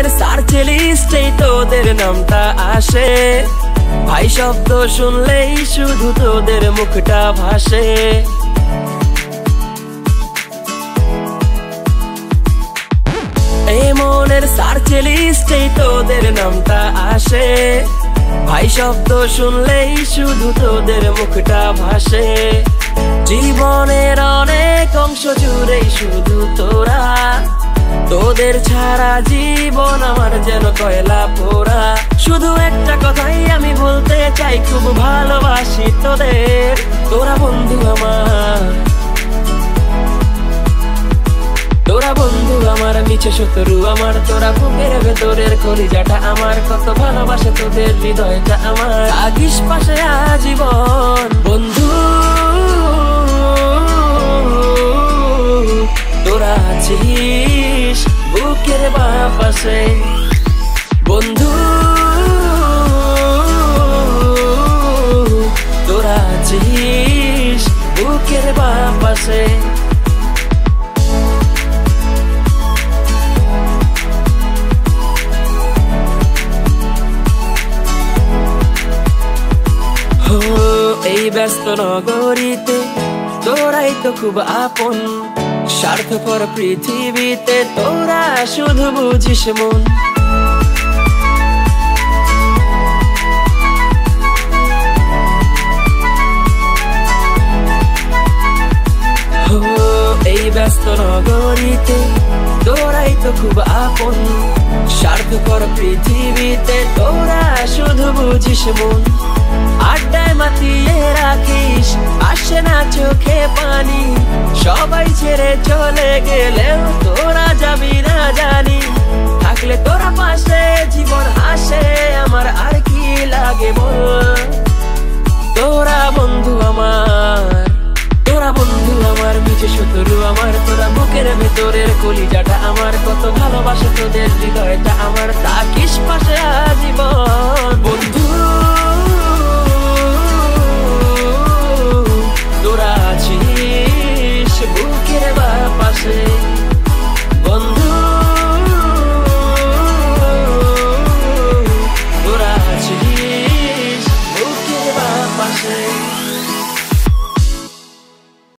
মনের সার্চ লিস্টেই তোদের নামটা আসে। ভাই, শব্দ শুনলেই শুধু তোদের মুখটা ভাসে। মনের নামটা আসে। ভাই, শব্দ শুনলেই শুধু তোদের মুখটা ভাসে। জীবনের অনেক অংশ জুড়েই শুধু তোরা। তোদের ছাড়া জীবন আমার যেন কয়লা পোড়া। শুধু একটা কথাই আমি বলতে চাই, খুব ভালোবাসি তোদের। তোরা বন্ধু আমার। তোরা বন্ধু আমার, মিছে শত্রু আমার। তোরা বুকের ভেতরের কলিজাটা আমার। কত ভালোবাসে তোদের হৃদয়টা আমার। থাকিস পাশে আজীবন বন্ধু। তোরা আছিস। বুকের বাপাশে। বন্ধু, তোরা আছিস বুকের বাপাশে। ও এই ব্যস্ত নগরীতে তোরাই তো খুব আপন। স্বার্থপর পৃথিবীতে তোরা শুধু বুঝিস মন। এই ব্যস্ত নগরীতে, তোরাই তো খুব আপন। স্বার্থপর পৃথিবীতে তোরা শুধু বুঝিস মন। আড্ডায় মাতিয়ে রাখিস, আসে না চোখে পানি। চলে গেলেও তোরা যাবি না জানি। থাকলে তোরা পাশে জীবন আসে, আমার আর কি লাগে বল? তোরা বন্ধু আমার, তোরা বন্ধু আমার, মিছে শত্রু আমার, তোরা বুকের ভেতরের কলিজাটা আমার। কত ভালোবাসে তোদের হৃদয়টা আমার, তাকিস পাশে আজীবন।